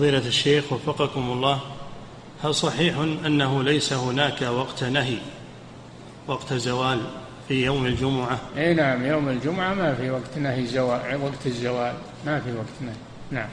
فضيلة الشيخ وفقكم الله هل صحيح أنه ليس هناك وقت نهي وقت زوال في يوم الجمعة؟ إي نعم يوم الجمعة ما في وقت نهي زوال وقت الزوال ما في وقت نهي نعم.